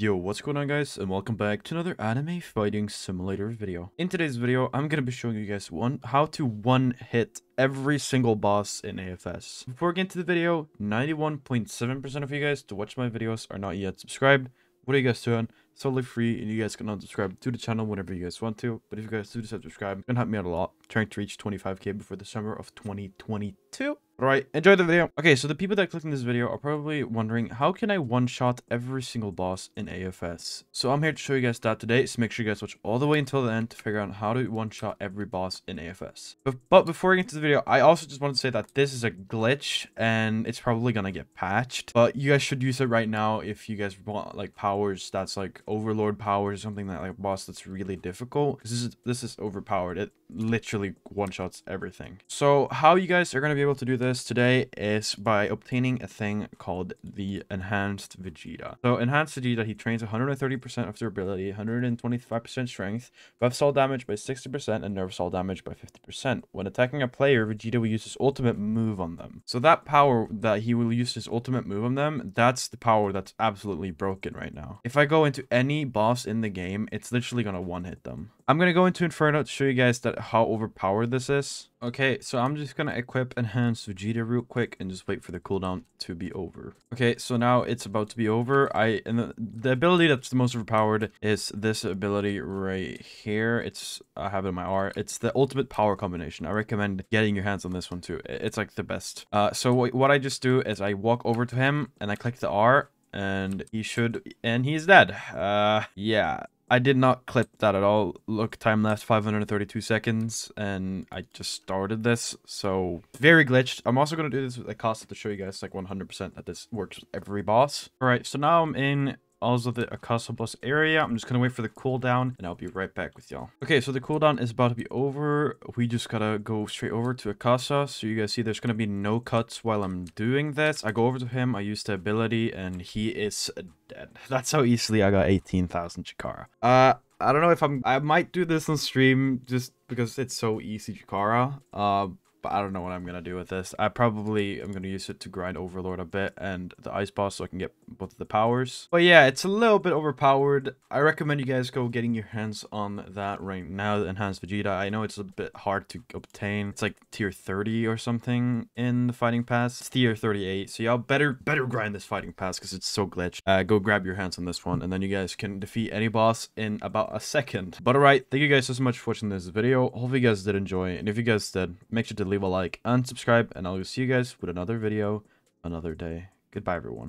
Yo, what's going on guys and welcome back to another anime fighting simulator video. In today's video, I'm going to be showing you guys one how to one hit every single boss in AFS. Before getting to the video, 91.7% of you guys to watch my videos are not yet subscribed. What are you guys doing? It's totally free and you guys can unsubscribe to the channel whenever you guys want to. But if you guys do decide to subscribe, it can help me out a lot. trying to reach 25k before the summer of 2022. Alright, enjoy the video. Okay, so the people that clicked in this video are probably wondering, how can I one-shot every single boss in AFS? So I'm here to show you guys that today, so make sure you guys watch all the way until the end to figure out how to one-shot every boss in AFS. But, but before we get to the video, I also just want to say that this is a glitch, and it's probably gonna get patched. But you guys should use it right now if you guys want, like, powers that's, like, Overlord powers or something that, like, boss that's really difficult. This is, this is overpowered. It literally one-shots everything. So how you guys are gonna be able to do this this today is by obtaining a thing called the Enhanced Vegeta. So Enhanced Vegeta, he trains 130% of durability, 125% strength, buff soul damage by 60%, and nerve soul damage by 50%. When attacking a player, Vegeta will use his ultimate move on them. So that power that he will use his ultimate move on them, that's the power that's absolutely broken right now. If I go into any boss in the game, it's literally gonna one-hit them. I'm gonna go into Inferno to show you guys that how overpowered this is. Okay, so I'm just gonna equip Enhanced Vegeta real quick and just wait for the cooldown to be over. Okay, so now it's about to be over. I and the, the ability that's the most overpowered is this ability right here. It's I have it in my R. It's the ultimate power combination. I recommend getting your hands on this one too. It's like the best. Uh, so what I just do is I walk over to him and I click the R and he should and he's dead. Uh, yeah. I did not clip that at all. Look, time left 532 seconds, and I just started this, so very glitched. I'm also going to do this with a cost to show you guys like 100% that this works with every boss. All right, so now I'm in also the Akaza Bus area. I'm just gonna wait for the cooldown and I'll be right back with y'all. Okay, so the cooldown is about to be over. We just gotta go straight over to Akaza. So you guys see there's gonna be no cuts while I'm doing this. I go over to him, I use the ability, and he is dead. That's how easily I got 18,000 Chikara. Uh, I don't know if I'm... I might do this on stream just because it's so easy Chikara. Uh, but I don't know what I'm gonna do with this. I probably am gonna use it to grind Overlord a bit and the Ice Boss so I can get both of the powers. But yeah, it's a little bit overpowered. I recommend you guys go getting your hands on that right now, the Enhanced Vegeta. I know it's a bit hard to obtain. It's like tier 30 or something in the Fighting Pass. It's tier 38, so y'all better better grind this Fighting Pass because it's so glitched. Uh, go grab your hands on this one and then you guys can defeat any boss in about a second. But alright, thank you guys so much for watching this video. Hopefully you guys did enjoy, and if you guys did, make sure to leave a like and subscribe, and I'll see you guys with another video another day. Goodbye, everyone.